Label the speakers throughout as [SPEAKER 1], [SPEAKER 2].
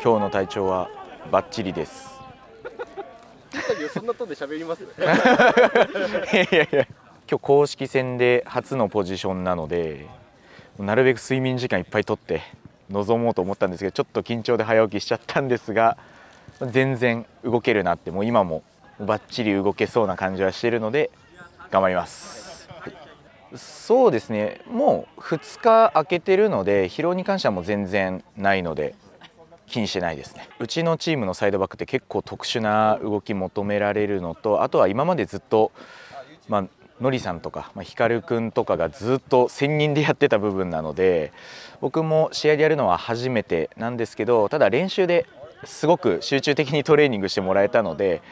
[SPEAKER 1] 今日の体調はバッチリです。
[SPEAKER 2] そんなとで喋ります、
[SPEAKER 1] いやいやいや。今日公式戦で初のポジションなのでなるべく睡眠時間いっぱいとって臨もうと思ったんですけどちょっと緊張で早起きしちゃったんですが全然動けるなってもう今もバッチリ動けそうな感じはしているので頑張ります、はい。そうですね。もう2日空けてるので疲労に関してはもう全然ないので気にしてないですねうちのチームのサイドバックって結構特殊な動き求められるのとあとは今までずっとまあのりさんとか、まあ、光くんとかがずっと専任でやってた部分なので僕も試合でやるのは初めてなんですけどただ練習ですごく集中的にトレーニングしてもらえたので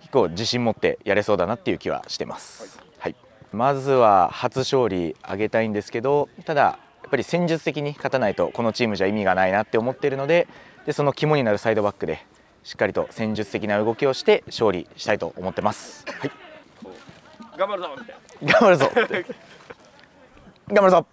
[SPEAKER 1] 結構自信持ってやれそうだなっていう気はしてます。はい、まずは初勝利あげたいんですけどただやっぱり戦術的に勝たないとこのチームじゃ意味がないなって思ってるのででその肝になるサイドバックでしっかりと戦術的な動きをして勝利したいと思ってます。はい。
[SPEAKER 2] 頑張るぞ
[SPEAKER 1] 頑張るぞ 頑張るぞ。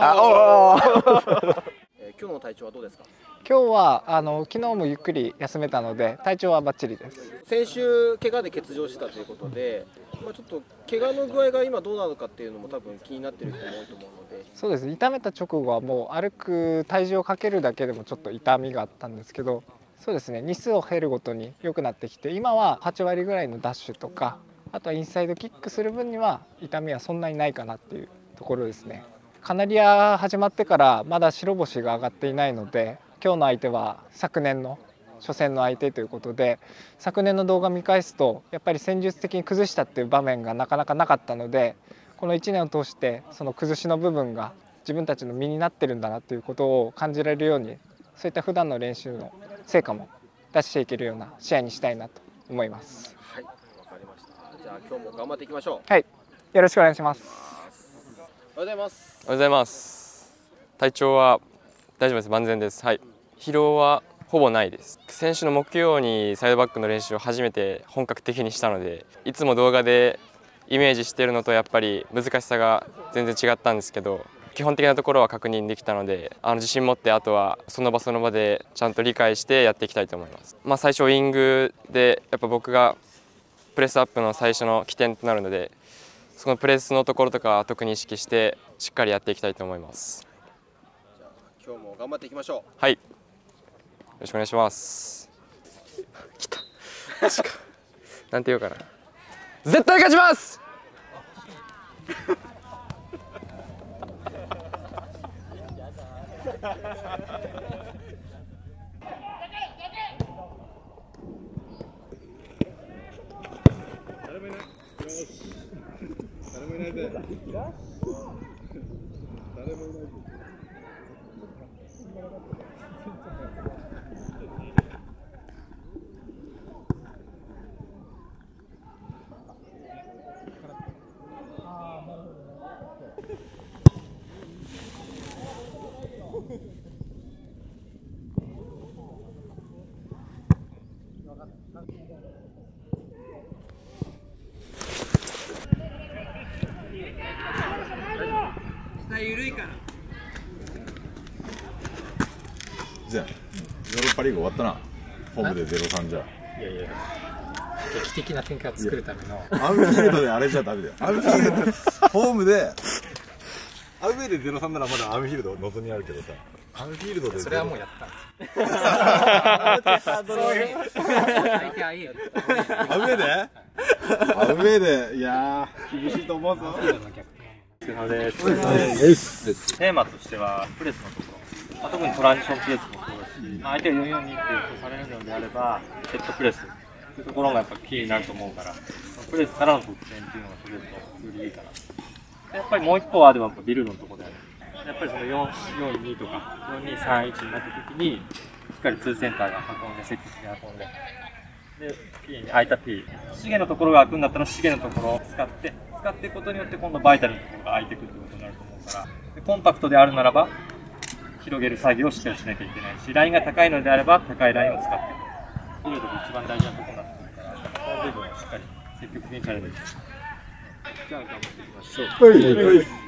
[SPEAKER 1] あおー。
[SPEAKER 2] えー今日の体調はどうですか？
[SPEAKER 3] 今日はあの昨日もゆっくり休めたので体調はバッチリです。
[SPEAKER 2] 先週怪我で欠場したということで、まあ、ちょっと怪我の具合が今どうなのかっていうのも多分気になってる人も多いと思うので。
[SPEAKER 3] そうです痛めた直後はもう歩く体重をかけるだけでもちょっと痛みがあったんですけどそうですね。日数を減るごとに良くなってきて今は8割ぐらいのダッシュとかあとはインサイドキックする分には痛みはそんなにないかなっていうところですね。カナリア始まってからまだ白星が上がっていないので今日の相手は昨年の初戦の相手ということで昨年の動画見返すとやっぱり戦術的に崩したっていう場面がなかなかなかったのでこの1年を通してその崩しの部分が自分たちの身になってるんだなということを感じられるようにそういった普段の練習の成果も出していけるような試合にしたいなと思います。
[SPEAKER 2] はいわかりました。じゃあ今日も頑張っていきましょう。
[SPEAKER 3] はい、よろしくお願いします。
[SPEAKER 2] おはようございます。
[SPEAKER 4] おはようございます。体調は大丈夫です。万全です。はい疲労はほぼないです。先週の木曜にサイドバックの練習を初めて本格的にしたのでいつも動画でイメージしてるのとやっぱり難しさが全然違ったんですけど基本的なところは確認できたのであの自信持ってあとはその場その場でちゃんと理解してやっていきたいと思います。まあ最初ウイングでやっぱ僕がプレスアップの最初の起点となるのでそのプレスのところとか特に意識してしっかりやっていきたいと思います。
[SPEAKER 2] 今日も頑張っていきましょ
[SPEAKER 4] はい。よろしくお願いします。来た。なんて言おうかな。絶対勝ちます！
[SPEAKER 5] じゃあヨーロッパリーグ終わったな。ホームで0-3じゃ。
[SPEAKER 3] いやいや、劇的な展開を作るための。
[SPEAKER 5] アンフィールドであれじゃダメだよ。アンフィールドホームで。アウェーで0-3ならまだアンフィールド望みあるけどさ。アンフィールドで
[SPEAKER 3] それはもうやったんです。相手あいよ。
[SPEAKER 5] アウェーで？アウェーで。いやー厳しいと思うぞ。
[SPEAKER 6] テーマとしてはプレスのところ、まあ、特にトランジションプレスもそうだし、相手が442って予想されるのであればセットプレス。というところがやっぱキーになると思うからプレスからの得点っていうのが取れるとよりいいかな。やっぱりもう一個あればやっぱビルドのところであるやっぱりその442とか4231になった時にしっかりツーセンターが運んで積極的に運んでで、P に空いた P。シゲのところが開くんだったら、シゲのところを使って、使っていくことによって、今度バイタルのところが開いてくるってことになると思うから、でコンパクトであるならば、広げる作業をしっかりしなきゃいけないし、ラインが高いのであれば、高いラインを使っていく。フィールドが一番大事なところになってくるか？ら、この部分をしっかり積極的にチャレンジして。じゃあ、頑張っていきましょう。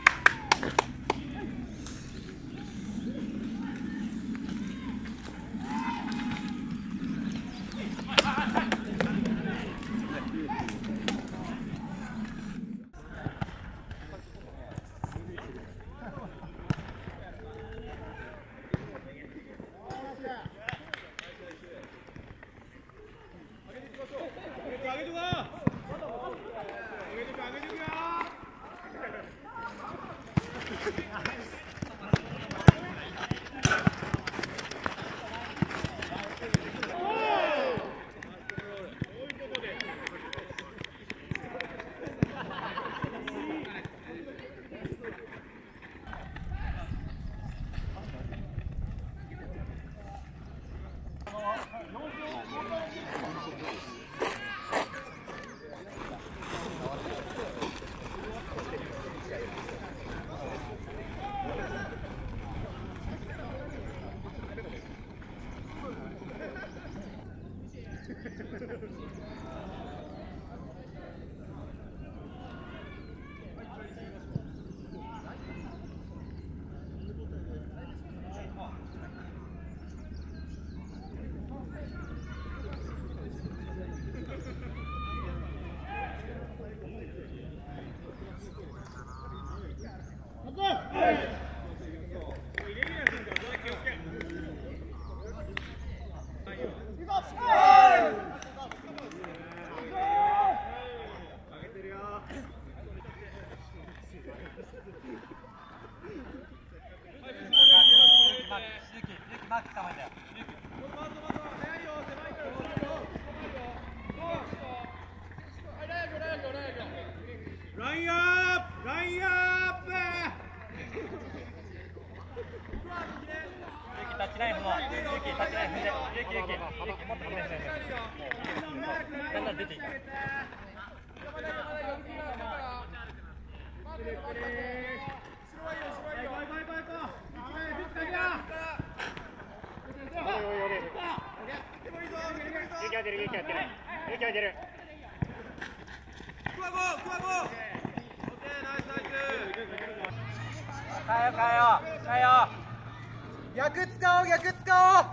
[SPEAKER 7] き
[SPEAKER 8] ない方は立ちないもっとだんだん出ていくよう変ようう
[SPEAKER 9] 逆使おう逆使おう。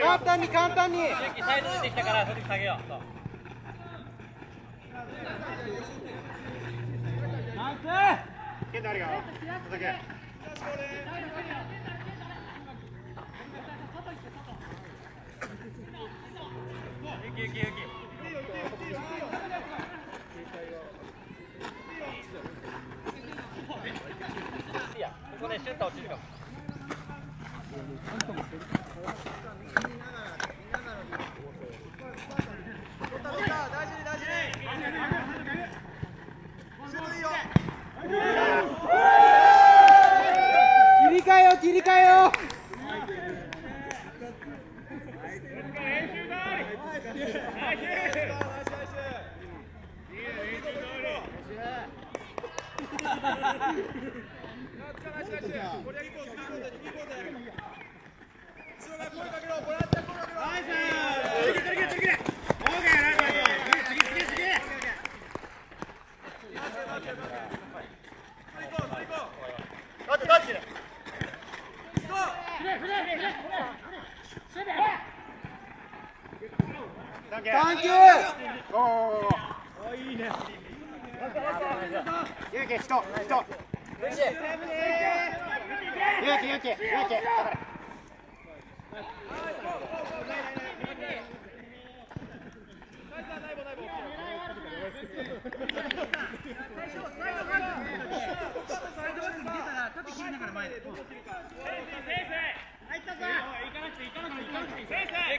[SPEAKER 9] 簡単に簡単に。
[SPEAKER 8] サイド出てきたからそ下げようそう
[SPEAKER 7] ナイス。ケあ先倒这
[SPEAKER 8] 个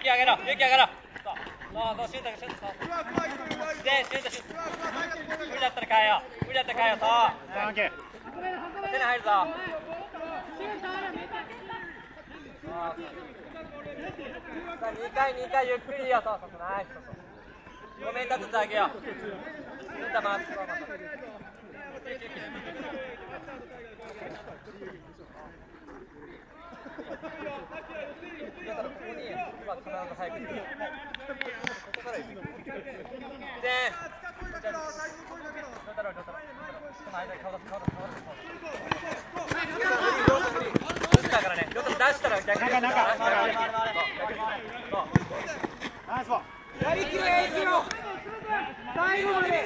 [SPEAKER 8] 気上げろ勇気上げろ。そうそうシュートシュートそう。シュートシュート。無理だったら変えよう。無理だったら変えようそう。手に入るぞ。さあ2回2回ゆっくりよ。そうそうナイスごめん立ててあげよう。打回すう出。
[SPEAKER 9] き、最後まで。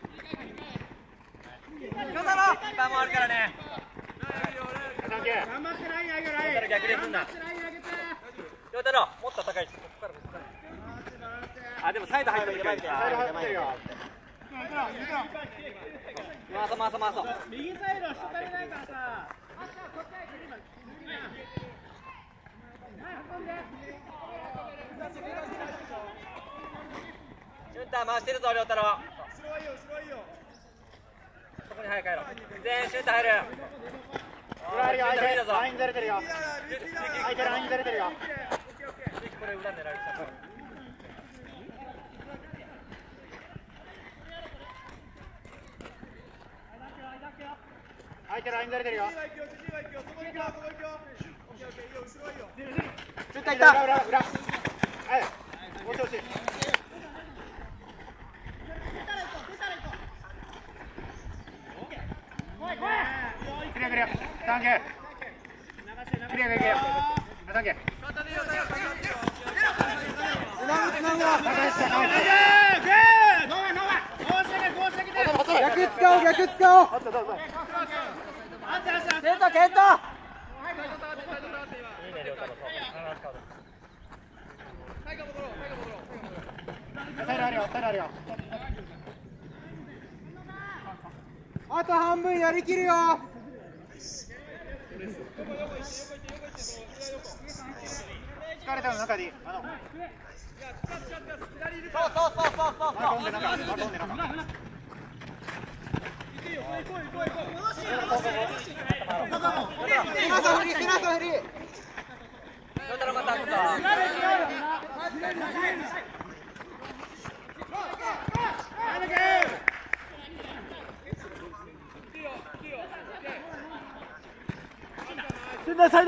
[SPEAKER 7] 回っと回
[SPEAKER 8] シュター回してるぞ、亮太郎。そこに早く帰ろう全シュート入る。
[SPEAKER 9] 裏ある。よ空
[SPEAKER 8] いてる。
[SPEAKER 9] ラインずれてる。よ相手ラインずれてる。よ
[SPEAKER 8] これ裏狙わ
[SPEAKER 9] 相手ラインずれてる。よ。ちょ。はい。もう少し。きれいいけよ逆使おう逆使おうケントケントあと半分やりきるよ。疲れたの中であのそうそうそうそうそうそうそうそうそうそうサイ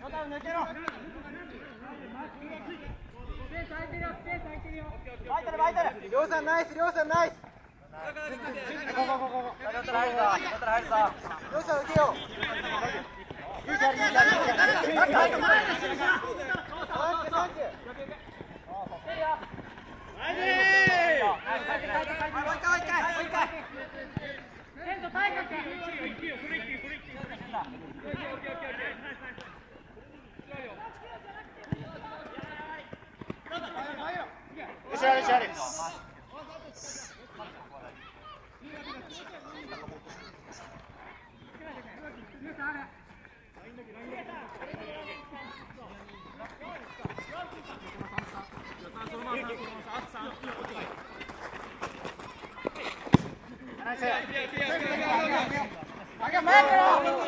[SPEAKER 8] また抜けろ
[SPEAKER 9] りょうさんナよんいんい Deixa, deixa, deixa. Agak makro.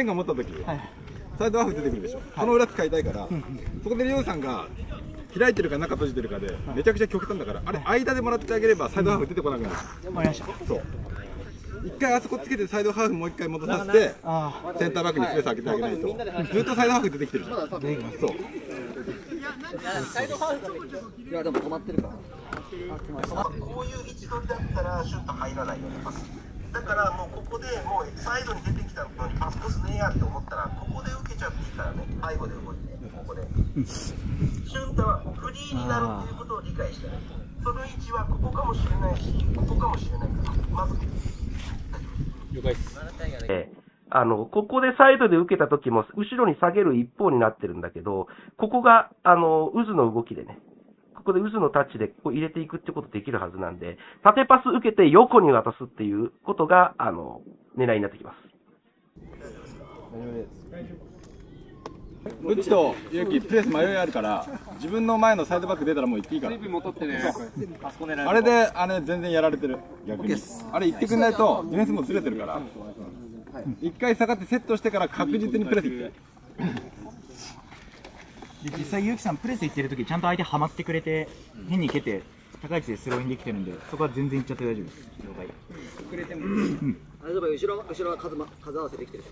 [SPEAKER 9] 前
[SPEAKER 5] 回持った時、サイドハーフ出てくるでしょ、その裏使いたいから、そこでリオさんが開いてるか中閉じてるかで、めちゃくちゃ極端だから、あれ、間でもらってあげれば、サイドハーフ出てこなくなる。わかりました。そう。一回あそこつけて、サイドハーフもう一回戻させて、センターバックにスペース開けてあげないと、ずっとサイドハーフ出てきてるじゃん。そう。
[SPEAKER 10] いやでも止まってるから。
[SPEAKER 11] こういう位置取りだったらシュッと入らないよね。パスだからもうここでもうサイドに出てきたのにパスコスねえやって思ったらここで受けちゃっていいからね背後で動いてここで。シュンタはフリーになるっていうことを理解してねその位置はここかもしれないしここかもしれないからまず。
[SPEAKER 6] 了解です。
[SPEAKER 11] あの、ここでサイドで受けた時も、後ろに下げる一方になってるんだけど、ここが、あの、渦の動きでね、ここで渦のタッチでこう入れていくってことできるはずなんで、縦パス受けて横に渡すっていうことが、あの、狙いになってきます。
[SPEAKER 5] うちとゆうき、プレス迷いあるから、自分の前のサイドバック出たらもう行っていいから。あれで、あれ全然やられてる、逆に。あれ行ってくんないと、ディフェンスもずれてるから、一回下がってセットしてから確実にプレス行って。
[SPEAKER 12] で実際、結城さん、プレス行ってる時ちゃんと相手はまってくれて、変に蹴って、高い位置でスローインできてるんで、そこは全然いっちゃって大丈夫です。了解。
[SPEAKER 10] 遅れてもあれでも後ろ後ろは数,、ま、数合わせできてる。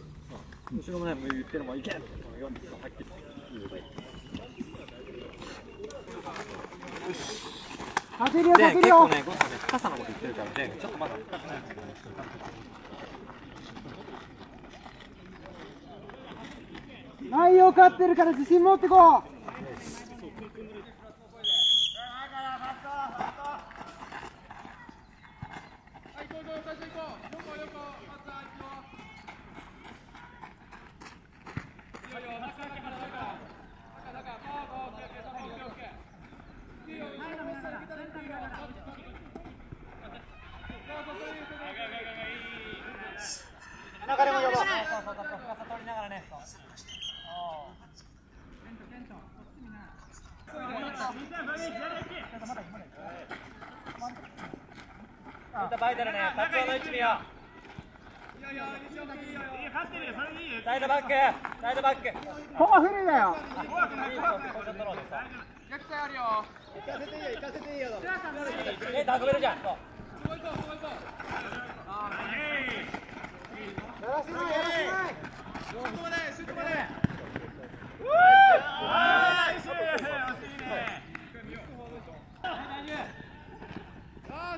[SPEAKER 6] 後ろもね、もう言ってるもんいけん読んではっきり
[SPEAKER 9] 走るよ
[SPEAKER 6] 前
[SPEAKER 9] 走るよ
[SPEAKER 6] 結構ね、ゴンさんね、深さのこと言ってるから、前ちょっとまだ深くない
[SPEAKER 9] 内容勝ってるから自信持ってこう
[SPEAKER 6] 流れも呼ぼう。深さ取りながらね。バイタルね、カツオの位置見よう。サイドバック、サイドバック。
[SPEAKER 9] ここフリーだよ
[SPEAKER 6] え、運べるじゃん。そう
[SPEAKER 9] やらせないやらせないあるよあるよあるよもう一回もう一回もう一回はいはいや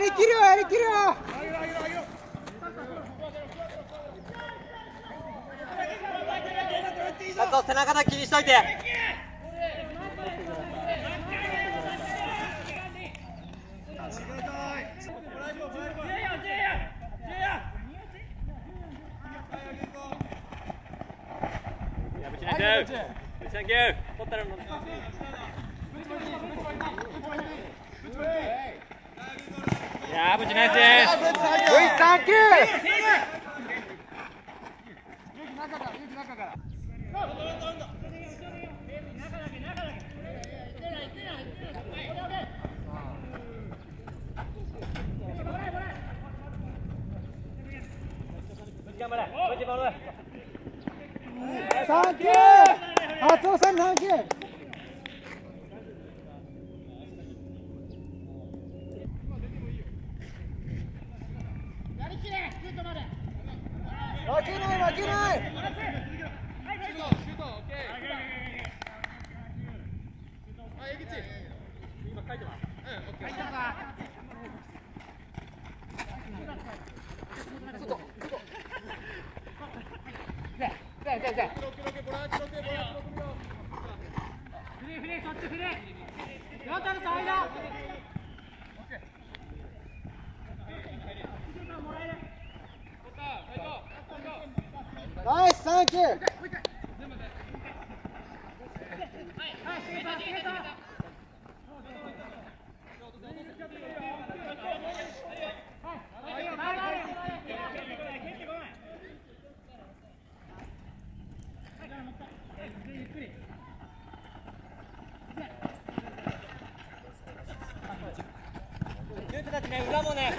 [SPEAKER 9] りきるよやりきるよ
[SPEAKER 6] カツオ背中だけ気にしといて。いやー、ぶちナイスです。
[SPEAKER 9] 走走走走三去啊三ね裏もね。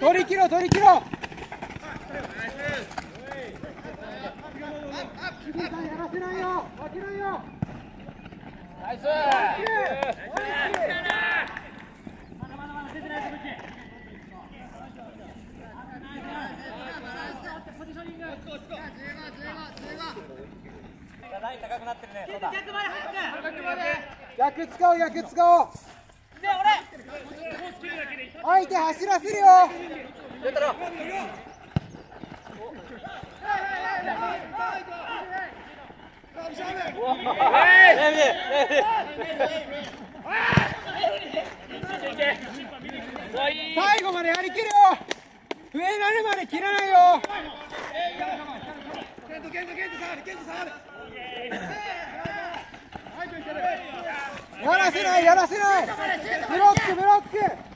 [SPEAKER 9] 取り切ろう取り切ろう。やらせないよ負けないよナイス逆使おう逆使おう相手走らせるよ。最後までやりきるよ。上になるまで切らないよ。やらせないやらせない。ブロックブロック。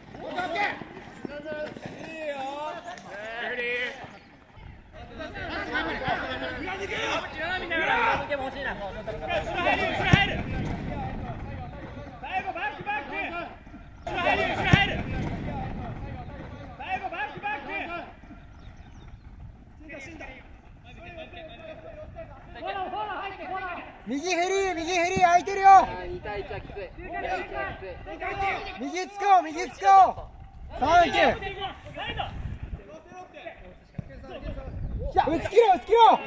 [SPEAKER 9] 右ヘリ右ヘリ空いてるよ。右使おう右使おう。サンキュー。打ち切ろう打ち切ろう。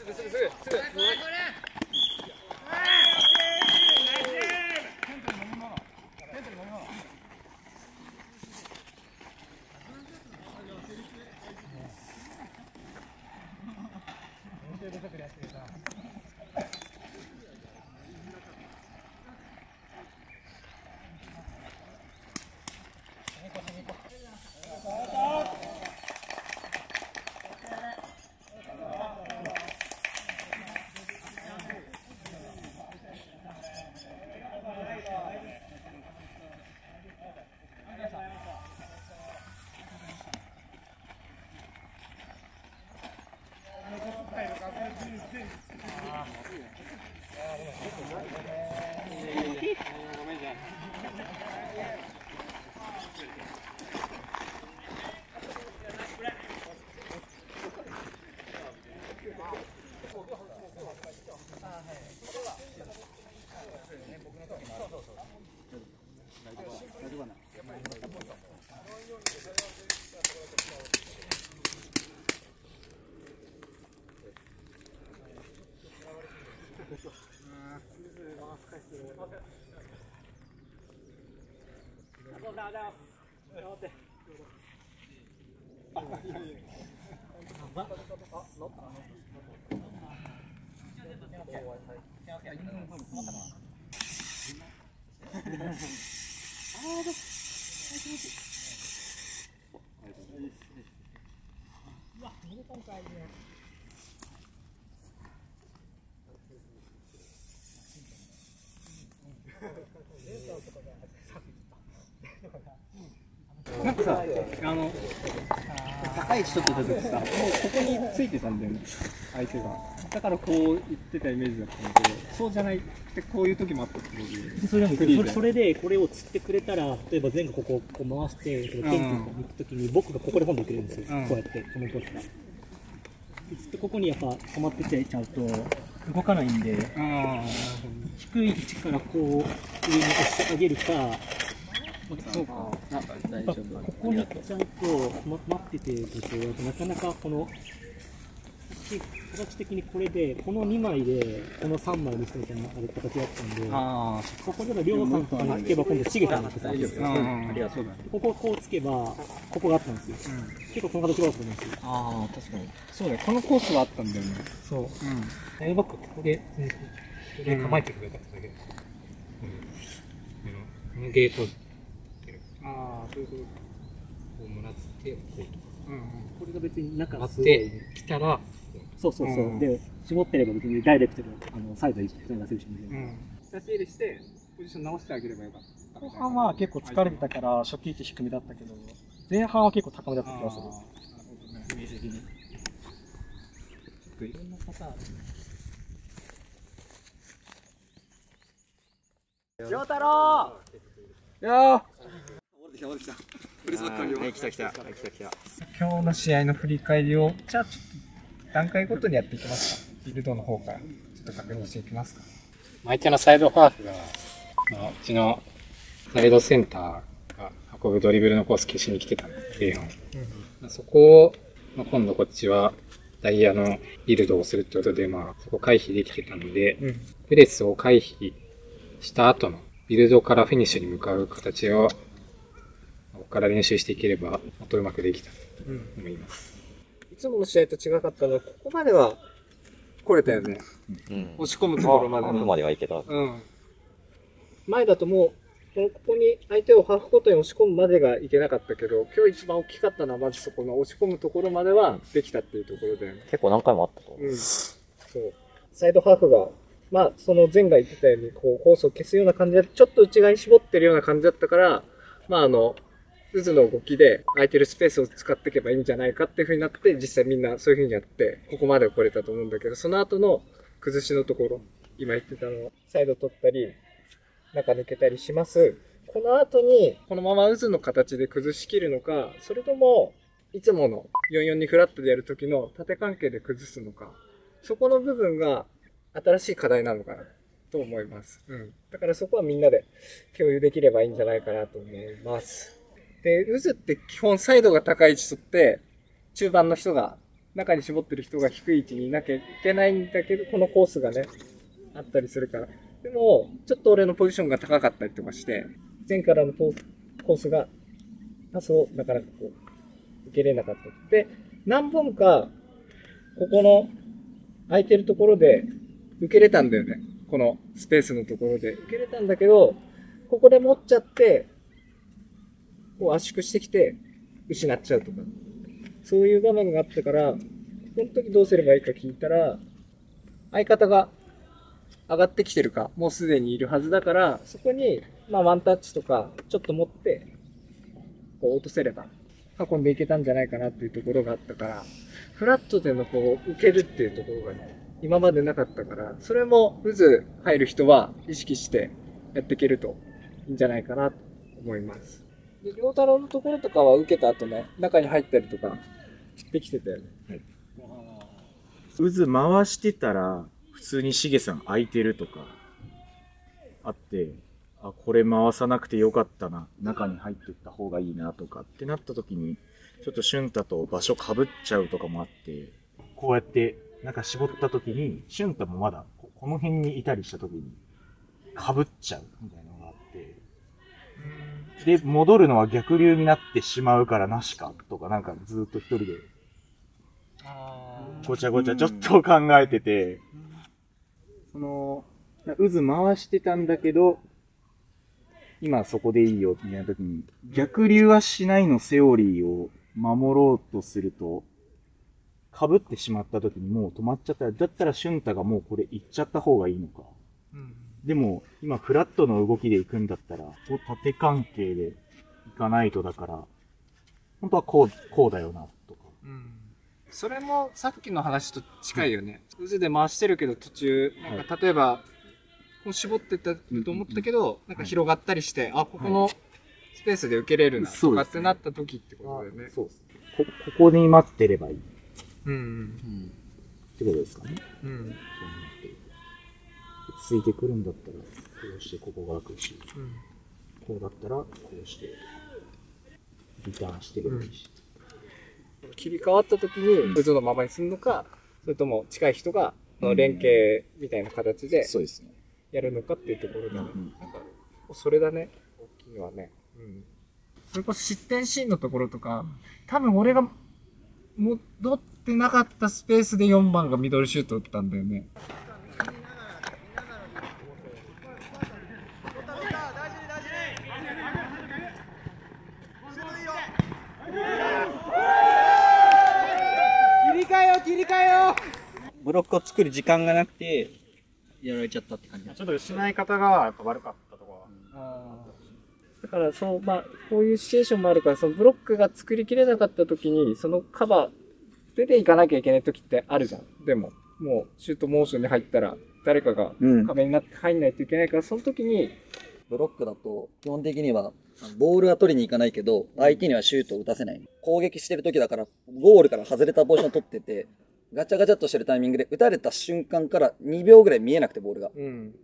[SPEAKER 9] 出てくるやつ
[SPEAKER 13] ございます。頑張って。あ、いやいや。あ、乗った。うわ、見る今回ね。
[SPEAKER 14] なんかさ、あの、高い位置取ってた時さ、もうここについてたんだよね、相手が。だからこう言ってたイメージだったんだけど、そうじゃないってこういう時もあったってことで。
[SPEAKER 13] それ
[SPEAKER 14] で。
[SPEAKER 13] それそれでこれを釣ってくれたら例えば前後ここをこう回して天気を向くときに僕がここで本でくれるんですよ、
[SPEAKER 14] うん。
[SPEAKER 13] こうやってこのポスが。で釣ってここにやっぱ止まってきちゃうと動かないんで低い位置からこう上に押してあげるかそうか。やっぱここにちゃうと、ま、待っててるとなかなかこの形的にこれでこの2枚でこの3枚にするみたいなあれ形だったんで
[SPEAKER 14] あ
[SPEAKER 13] ここでの亮さんとかにつけば今度しげたんですよ
[SPEAKER 14] うんありがとう
[SPEAKER 13] ここをこうつけばここがあったんですよ、結構この形があったんですよ。
[SPEAKER 14] ああ、確かに。そうだよ、このコースはあったんだよね。
[SPEAKER 13] そう。
[SPEAKER 14] うん。
[SPEAKER 13] サイドバここで、ここで構えてくれただけで、このゲート
[SPEAKER 14] ああ、そういうこと。
[SPEAKER 13] こうもらってこうとか、
[SPEAKER 14] うん
[SPEAKER 13] これが別に中
[SPEAKER 14] が
[SPEAKER 13] すごい来たらそうそうそう、
[SPEAKER 14] うん。
[SPEAKER 13] で絞ってれば別にダイレクトであのサイドに人が出せるし、
[SPEAKER 14] うん。出し入れして、ポジション直してあげればよかった。
[SPEAKER 13] 後半は結構疲れてたから初期位置低めだったけど前半は結構高めだった気がする。イメージ的に。ちょっといろん。なパターン
[SPEAKER 14] 陽太郎！
[SPEAKER 5] いやー戻ってきた戻ってきたプレスバック完了
[SPEAKER 14] はい
[SPEAKER 5] 来た来た来た来た
[SPEAKER 3] 今日の試合の振り返りを、じゃあちょっと段階ごとにやっていきますか。ビルドの方からちょっと確認していきますか。
[SPEAKER 15] 相手のサイドハーフが、まあ、うちのサイドセンターが運ぶドリブルのコース消しに来てたんで、前半。まあそこを、まあ、今度こっちはダイヤのビルドをするってことで、まあ、そこ回避できてたので、
[SPEAKER 3] うん
[SPEAKER 15] プレスを回避した後のビルドからフィニッシュに向かう形を、ここから練習していければ、もっとうまくできたと思います。
[SPEAKER 3] いつもの試合と違かったのは、ここまでは来れたよね。押し込むところまで
[SPEAKER 16] ここまではいけた。
[SPEAKER 3] うん。前だともう、このここに相手をハーフコートに押し込むまでがいけなかったけど、今日一番大きかったのは、まずそこの押し込むところまではできたっていうところだよね。
[SPEAKER 16] 結構何回もあったと。
[SPEAKER 3] うん。そう。サイドハーフが、まあ、その前が言ってたように、こう、コースを消すような感じで、ちょっと内側に絞ってるような感じだったから、まあ、あの、渦の動きで空いてるスペースを使っていけばいいんじゃないかっていう風になって、実際みんなそういう風にやって、ここまで来れたと思うんだけど、その後の崩しのところ、今言ってたの、サイド取ったり、中抜けたりします。この後に、このまま渦の形で崩しきるのか、それとも、いつもの44にフラットでやる時の縦関係で崩すのか、そこの部分が新しい課題なのかなと思います。うん。だからそこはみんなで共有できればいいんじゃないかなと思います。で、渦って基本サイドが高い位置取って、中盤の人が、中に絞ってる人が低い位置にいなきゃいけないんだけど、このコースがね、あったりするから。でも、ちょっと俺のポジションが高かったりとかして、前からのコースが、パスをなかなかこう、受けれなかった。で、何本か、ここの空いてるところで受けれたんだよね。このスペースのところで。受けれたんだけど、ここで持っちゃって、こう圧縮してきて、失っちゃうとか。そういう場面があったから、この時どうすればいいか聞いたら、相方が上がってきてるか、もうすでにいるはずだから、そこに、まあワンタッチとか、ちょっと持って、こう落とせれば、運んでいけたんじゃないかなっていうところがあったから、フラットでのこう、受けるっていうところがね、今までなかったから、それも渦入る人は意識してやっていけるといいんじゃないかなと思います。で、良太郎のところとかは受けた後ね、中に入ったりとか、できてたよね。
[SPEAKER 1] 渦回してたら、普通にしげさん空いてるとか、あって、あ、これ回さなくてよかったな、中に入ってった方がいいなとかってなった時に、ちょっと俊太と場所かぶっちゃうとかもあって、こうやって、なんか絞った時に、俊太もまだここの辺にいたりした時に、かぶっちゃうみたいなで、戻るのは逆流になってしまうからなしかとか、なんかずっと一人で、ごちゃごちゃちょっと考えてて、その、渦回してたんだけど、今そこでいいよ、みたいな時に、逆流はしないのセオリーを守ろうとすると、被ってしまった時にもう止まっちゃった。ら、だったら俊太がもうこれ行っちゃった方がいいのか。でも、今フラットの動きで行くんだったら、こう縦関係で行かないとだから、本当はこう、こうだよな、とか。
[SPEAKER 3] それもさっきの話と近いよね。渦で回してるけど途中、なんか例えば、こう絞ってたと思ったけど、なんか広がったりして、あ、ここのスペースで受けれるな、とかってなった時ってことだよね。
[SPEAKER 1] そうです。こ、ここに待ってればいい。っ
[SPEAKER 3] うんうん。
[SPEAKER 1] てことですかね。
[SPEAKER 3] うん。
[SPEAKER 1] ついてくるんだったら、こうしてここが開くし、
[SPEAKER 3] うん
[SPEAKER 1] こうだったら、こうして、リターンしてるし。
[SPEAKER 3] 切り替わった時に渦のままにするのか、それとも近い人がその連携みたいな形で。やるのかっていうところだね。なんかそれだね、大きいのはね。うん。それこそ失点シーンのところとか、多分俺が戻ってなかったスペースで4番がミドルシュート打ったんだよね。
[SPEAKER 12] 切り替えよう切り替えようブロックを作る時間がなくて、やられちゃったって感じ。
[SPEAKER 14] ちょっと失い方がやっぱ悪かったとこ
[SPEAKER 3] だから、その、まあ、こういうシチュエーションもあるから、そのブロックが作りきれなかった時に、そのカバー、出ていかなきゃいけない時ってあるじゃん。でも、もう、シュートモーションに入ったら、誰かが壁になって入んないといけないから、その時に、
[SPEAKER 10] ブロックだと、基本的には、ボールは取りに行かないけど、相手にはシュートを打たせない。攻撃してる時だから、ゴールから外れたポジションを取ってて、ガチャガチャっとしてるタイミングで、打たれた瞬間から2秒ぐらい見えなくて、ボールが。
[SPEAKER 3] うん。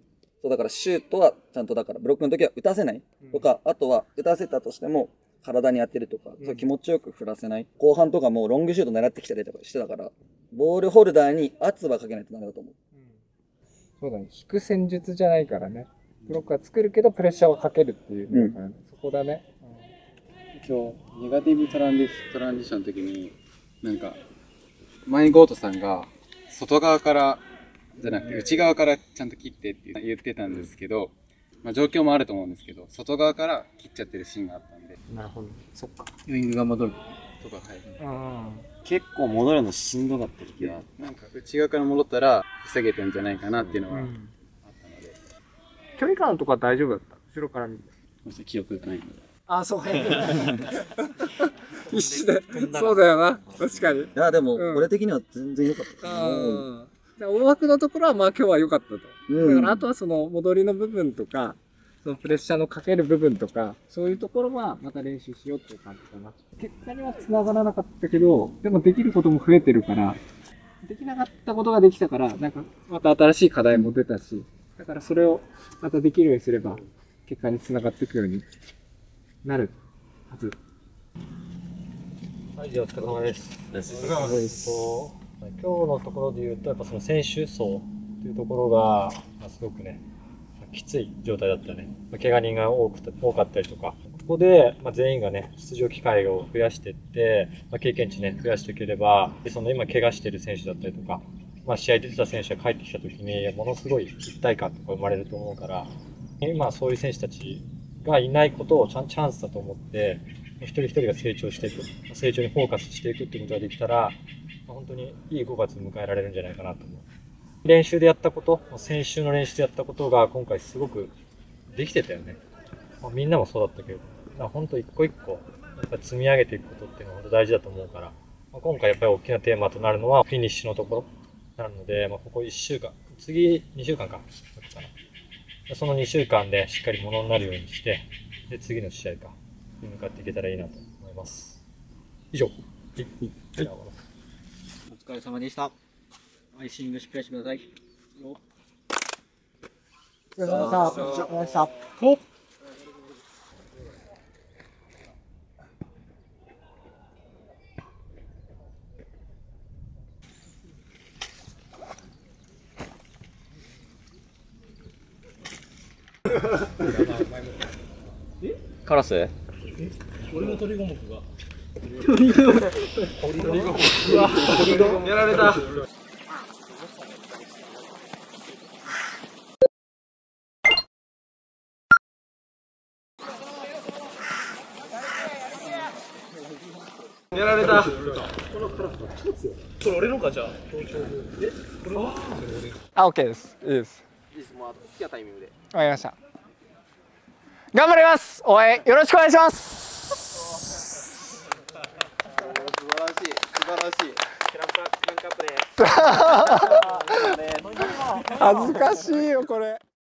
[SPEAKER 10] そうだからシュートはちゃんとだからブロックの時は打たせないとか、あとは打たせたとしても体に当てるとか、そういう気持ちよく振らせない。後半とかもうロングシュート狙ってきたりとかしてたから、ボールホルダーに圧はかけないとダメだと思う。
[SPEAKER 3] そうだね、引く戦術じゃないからね。ブロックは作るけど、プレッシャーをかけるっていうね、そこだね。
[SPEAKER 17] 今日ネガティブトランディトランジションの時になんか前にゴートさんが外側からじゃなくて内側からちゃんと切ってって言ってたんですけど、まあ、状況もあると思うんですけど外側から切っちゃってるシーンがあったんで。
[SPEAKER 3] なるほど。そっか。
[SPEAKER 17] ウイングが戻るとかはい結構戻るのしんどかった時はなんか内側から戻ったら防げてんじゃないかなっていうのは、
[SPEAKER 3] 距離感とか大丈夫だった？後ろから見て。
[SPEAKER 17] 記憶がないので
[SPEAKER 3] あ、そうか。必死で。そうだよな。確かに。い
[SPEAKER 10] や、でも、俺的には全然良かった。
[SPEAKER 3] じゃあ大枠のところはまあ今日は良かったと。
[SPEAKER 10] うん
[SPEAKER 3] だからあとはその戻りの部分とか、そのプレッシャーのかける部分とか、そういうところはまた練習しようっていう感じかな。結果には繋がらなかったけど、でもできることも増えてるから、できなかったことができたから、なんかまた新しい課題も出たし、だからそれをまたできるようにすれば、結果に繋がっていくようになるはず。
[SPEAKER 6] はい、じゃあお疲れ様です。
[SPEAKER 3] お疲れ様です
[SPEAKER 6] えっと今日のところで言うと、やっぱその選手層というところが、まあ、すごくね、きつい状態だったね。まあ、怪我人が多くて多かったりとか、ここで、まあ、全員がね、出場機会を増やしていって、まあ、経験値ね、増やしていければ、でその今怪我してる選手だったりとか、まあ、試合出てた選手が帰ってきた時に、ものすごい一体感とか生まれると思うから、今そういう選手たちがいないことをチャンチャンスだと思って、一人一人が成長していく、成長にフォーカスしていくってことができたら、まあ本当にいい5月迎えられるんじゃないかなと思う。練習でやったこと、先週の練習でやったことが今回すごくできてたよね。まあみんなもそうだったけど、だから本当一個一個、やっぱ積み上げていくことっていうのは本当大事だと思うから、まあ今回やっぱり大きなテーマとなるのはフィニッシュのところなので、まあ、ここ1週間、次2週間か、その2週間でしっかりものになるようにして、で、次の試合か、に向かっていけたらいいなと思います。以上。はい。はい
[SPEAKER 12] お疲れ様でした。アイシングしっかりしてください。よ
[SPEAKER 9] お疲れ様でした。お疲れ様でした。
[SPEAKER 18] カラス？
[SPEAKER 6] 俺の鳥五目が。
[SPEAKER 2] 鳥五目。鳥五目。うわやられた。やられた。これ俺のかじゃあ。えこれは
[SPEAKER 3] あ OK です。いいです。
[SPEAKER 2] いいです。もう好きなタイミングで。
[SPEAKER 3] わかりました頑張ります。応援よろしくお願いします。
[SPEAKER 2] 素晴らしい。素晴らしい。クランプクランクアップです。
[SPEAKER 3] 恥ずかしいよこれ